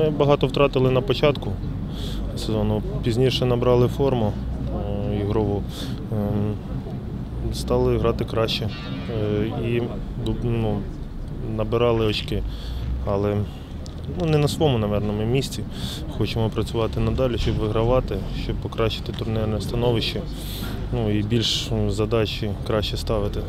Ми багато втратили на початку сезону. Пізніше набрали форму е, ігрову, ем, стали грати краще е, і ну, набирали очки. Але ну, не на своєму, напевно, ми місці. Хочемо працювати надалі, щоб вигравати, щоб покращити турнірне становище. Ну і більш задачі краще ставити.